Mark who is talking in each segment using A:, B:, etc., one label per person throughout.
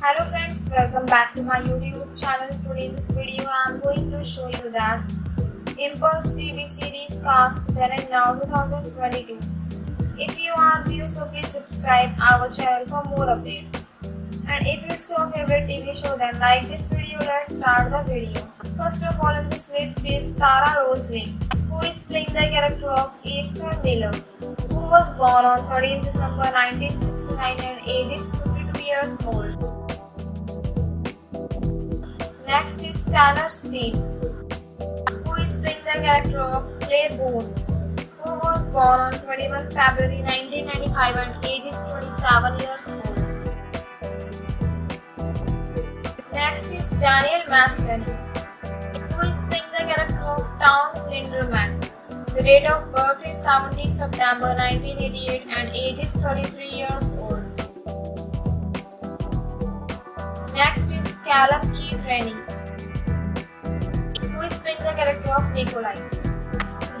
A: Hello friends, welcome back to my YouTube channel. Today in this video I am going to show you that Impulse TV series cast When Now 2022. If you are new so please subscribe our channel for more updates. And if it's your favorite TV show then like this video, let's start the video. First of all in this list is Tara Rosling, who is playing the character of Esther Miller, who was born on 13 December 1969 and ages 52 years old. Next is Tanner Stine, who is playing the character of Clay Boone, who was born on 21 February 1995 and ages 27 years old. Next is Daniel Maslany, who is playing the character of Town Slenderman. The date of birth is 17 September 1988 and age is 33 years old. Next is Callum Keith Rennie, who is playing the character of Nikolai.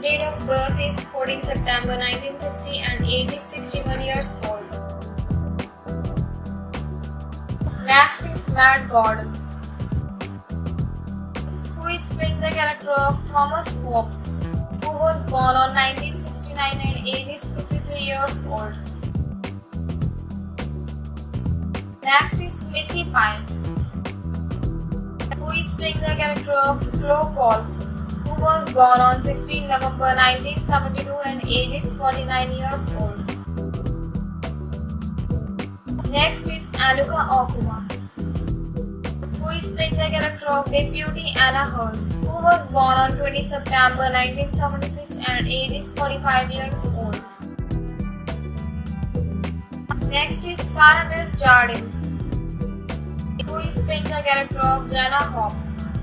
A: Date of birth is 14 September 1960 and age is 61 years old. Next is Matt Gordon, who is playing the character of Thomas Hope, who was born on 1969 and age is 53 years old. Next is Missi Pyle, who is playing the character of Chloe Pauls, who was born on 16 November 1972 and age is 49 years old. Next is Enuka Okuma, who is playing the character of Deputy Anna Hurst, who was born on 20 September 1976 and age is 45 years old. Next is Sarah Jardins, who is playing the character of Jenna Hope,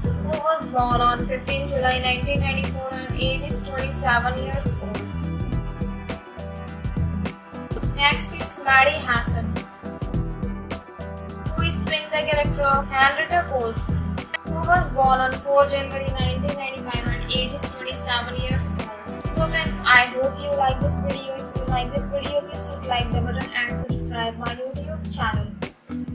A: who was born on 15 July 1994 and age is 27 years old. Next is Maddie Hasson, who is playing the character of Henrietta Coles, who was born on 4 January 1995 and age is 27 years old. So friends, I hope you like this video. If you like this video, please hit like the button and subscribe my YouTube channel.